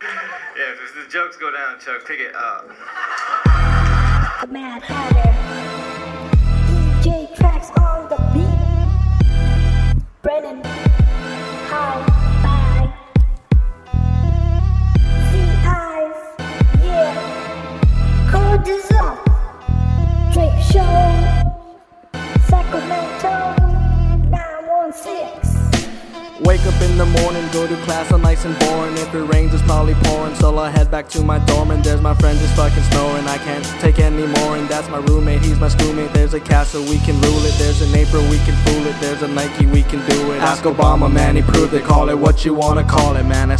Yeah, if the jokes go down, Chuck, take it up. Mad Hatter. Go to class, I'm nice and boring. If it rains, it's probably pouring. So I head back to my dorm, and there's my friend just fucking snoring. I can't take any more, and that's my roommate, he's my schoolmate. There's a castle, we can rule it. There's an April, we can fool it. There's a Nike, we can do it. Ask Obama, man, he proved it. Call it what you wanna call it, man. He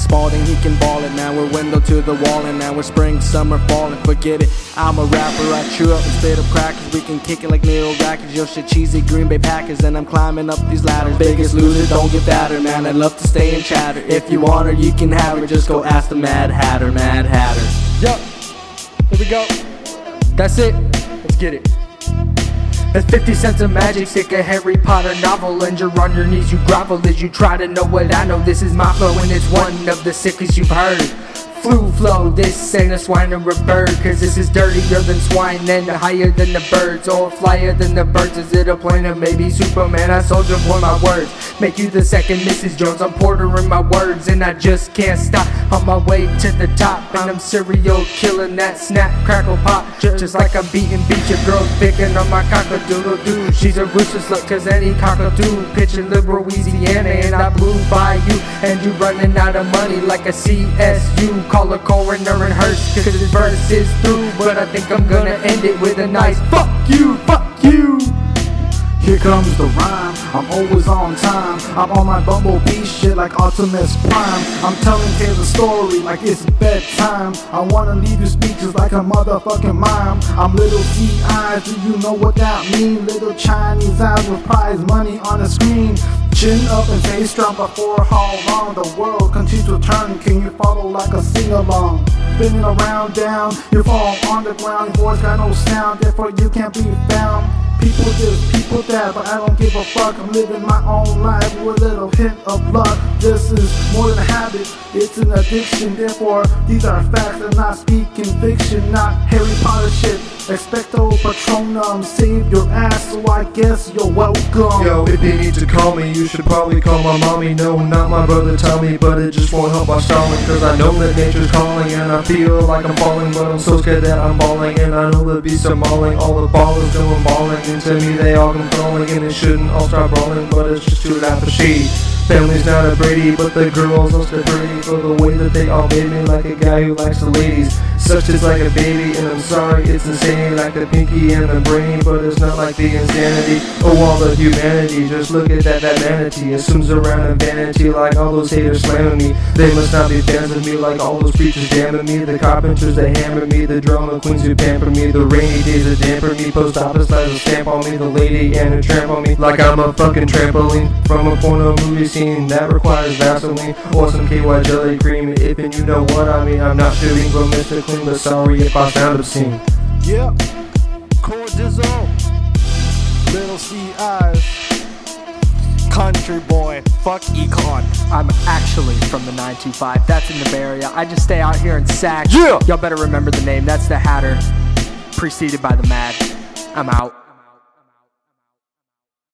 can ball it. Now we're window to the wall, and now we're spring, summer, fall, and forget it. I'm a rapper, I chew up spit up crackers. We can kick it like little rackets. Yo, shit, cheesy Green Bay Packers, and I'm climbing up these ladders. Biggest loser, don't get fatter, man. I'd love to stay and chatter. If you want her, you can have her. Just go ask the Mad Hatter, Mad Hatter. Yo, here we go. That's it. Let's get it. That's 50 cents of magic, stick a Harry Potter novel, and you're on your knees, you grovel as you try to know what I know. This is my flow, and it's one of the sickest you've heard. Flu flow, this ain't a swine or a bird, cause this is dirtier than swine and higher than the birds, or flyer than the birds. Is it a plane or maybe Superman? I soldier for my words. Make you the second Mrs. Jones. I'm portering my words, and I just can't stop. On my way to the top, and I'm serial killing that snap, crackle, pop. Just like I'm beating beat your girl, picking on my cockadoodle doo. She's a rooster slut, cause any cockadoo pitching liberal Louisiana, and I blew by you, and you running out of money like a CSU. Call a coroner and hearse, cause this verse is through. But I think I'm gonna end it with a nice fuck you, fuck you. Here comes the rhyme, I'm always on time. I'm on my bumblebee shit like Optimus Prime. I'm telling kids a story like it's bedtime. I wanna leave you speechless like a motherfucking mime. I'm little eyes, do you know what that mean? Little Chinese eyes with prize money on the screen. Chin up and face drop before how long the world continues to turn. Can you follow like a sing along? Spinning around down, you fall on the ground. Your voice got no sound, therefore you can't be found. People this, people that, but I don't give a fuck. I'm living my own life with a little hint of luck. This is more than a habit, it's an addiction. Therefore, these are facts and not speaking fiction, not Harry Potter shit. Expecto Patronum, save your ass, so I guess you're welcome. Yo, if you need to call me, you should probably call my mommy. No, not my brother Tommy, but it just won't help my stalling. Cause I know that nature's calling, and I feel like I'm falling, but I'm so scared that I'm balling. And I know the beasts are mauling, all the ballers going balling. And to me, they all come falling, and it shouldn't all start brawling, but it's just too loud for she. Family's not a Brady, but the girls are still pretty for the way that they all made me like a guy who likes the ladies. Such is like a baby, and I'm sorry, it's insane like the pinky and the brain, but it's not like the insanity. Oh, all the humanity, just look at that, that manatee. Assumes around in vanity like all those haters slamming me. They must not be fans of me like all those preachers damning me. The carpenters that hammer me, the drama queens who pamper me, the rainy days that damper me. Post office letters a stamp on me, the lady and her tramp on me like I'm a fucking trampoline from a porno movie scene that requires Vaseline or some KY jelly cream. If and you know what I mean, I'm not shooting but Mr. Clean, but sorry if I sound obscene. Yep. Cor-Dizzle. Little eyes. Country boy, fuck econ. I'm actually from the 925. That's in the Bay Area. I just stay out here in Sac. Yeah. Y'all better remember the name. That's the Hatter, preceded by the Mad. I'm out.